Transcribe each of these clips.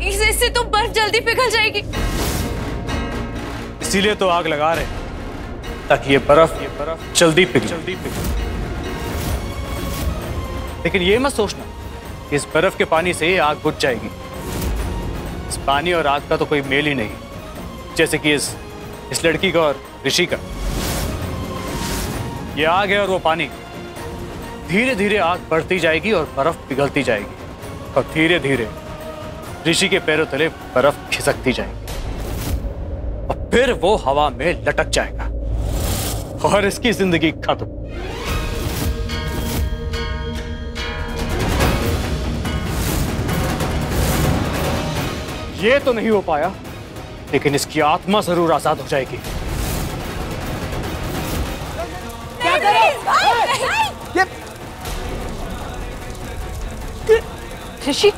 इस- इससे तो बर्फ़ जल्दी पिघल जाएगी। इसीलिए तो आग लगा रहे ताकि ये बर्फ़ ये बर्फ़ जल्दी पिघले। जल्दी पिघले। लेकिन ये मत सोचना कि इस बर्फ़ के पानी से ही आग बुझ जाएगी। इस पानी और आग का तो कोई मेल ही नहीं जैसे कि इस इस लड़की का और ऋषि का। ये आग है और वो पानी। धीरे धीरे आग बढ़ती जाएगी और बर्फ़ पिघलती जाएगी और धीरे धीरे ऋषि के पैरों तले बर्फ़ खिसकती जाएगी। और फिर वो हवा में लटक जाएगा। और इसकी ज़िंदगी खत्म। ये तो नहीं हो पाया, लेकिन इसकी आत्मा ज़रूर आज़ाद हो जाएगी। ऋषि ऋषि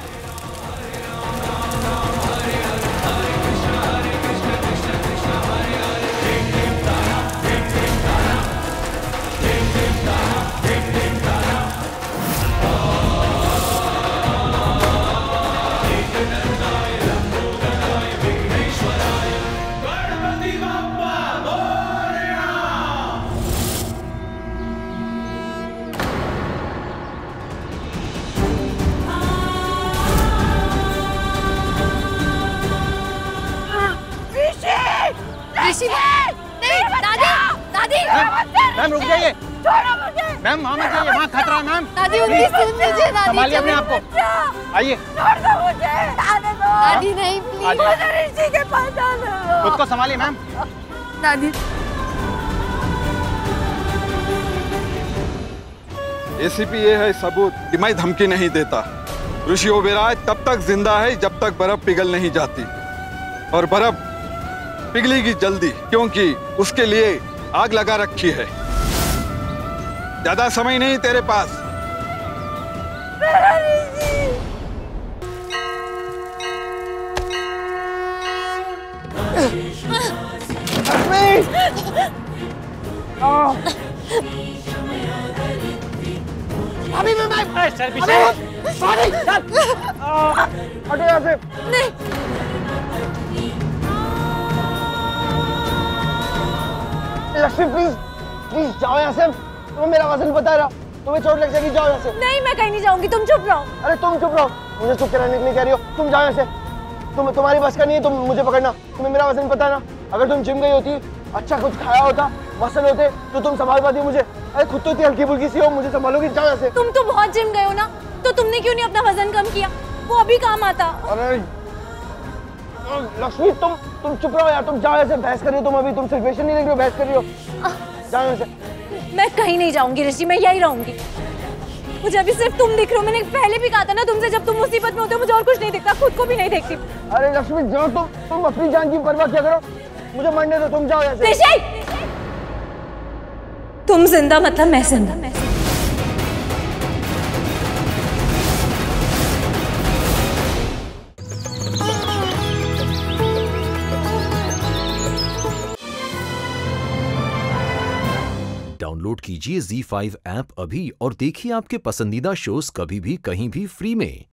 नहीं दादी दादी। मैम रुक जाइए। मैम वहाँ मत जाइए वहाँ खतरा है मैम। दादी उनकी सुन लीजिए दादी संभालिए अपने। आप को। आइए। दादी नहीं प्लीज़ जाइए खुद को संभालिए मैम। दादी। एसीपी ये है सबूत कि मैं धमकी नहीं देता। ऋषि ओबेराय तब तक ज़िंदा है जब तक बर्फ़ पिघल नहीं जाती। और बर्फ़ पिघलेगी जल्दी क्योंकि उसके लिए आग लगा रखी है। ज़्यादा समय नहीं तेरे पास। अभी मैं मैं सर पीछे सॉरी। सर हटो। यहाँ से नहीं। लक्ष्मी प्लीज़ प्लीज़ जाओ यहाँ से। तुम्हें मेरा वज़न बता रहा तुम्हें चोट लग जाएगी जाओ यहाँ से। नहीं मैं कहीं नहीं जाऊँगी तुम चुप रहो। अरे तुम चुप रहो। मुझे चुप रहने के लिए कह रही हो। तुम जाओ यहाँ से। तुम तुम्हारी बस का नहीं है तुम मुझे पकड़ना। तुम्हें मेरा वज़न पता ना? अगर तुम जिम गई होती अच्छा कुछ खाया होता मसल होते तो तुम संभाल पाती मुझे। अरे खुद तो इतनी हल्की फुल्की सी हो मुझे संभालोगी? जाओ यहाँ से। तुम तो बहुत जिम गए हो ना तो तुमने क्यों नहीं अपना वज़न कम किया? वो अभी काम आता। अरे लक्ष्मी तुम तुम चुप रहो यार तुम जाओ ऐसे बहस कर रही हो तुम अभी तुम सिचुएशन नहीं देख रही हो बहस कर रही हो। जाओ यहाँ से मैं कहीं नहीं जाऊँगी ऋषि मैं यही रहूँगी। मुझे अभी सिर्फ़ तुम दिख रहे हो मैंने पहले भी कहा था ना तुमसे जब तुम मुसीबत में होते हो मुझे और कुछ नहीं दिखता खुद को भी नहीं देखती। अरे लक्ष्मी जाओ तुम तुम अपनी जान की परवाह क्या करो? मुझे मरने दो तुम जाओ यहाँ से ऋषि! तुम ज़िंदा मतलब मैं ज़िंदा। डाउनलोड कीजिए Z5 ऐप अभी और देखिए आपके पसंदीदा शोज़ कभी भी कहीं भी फ्री में।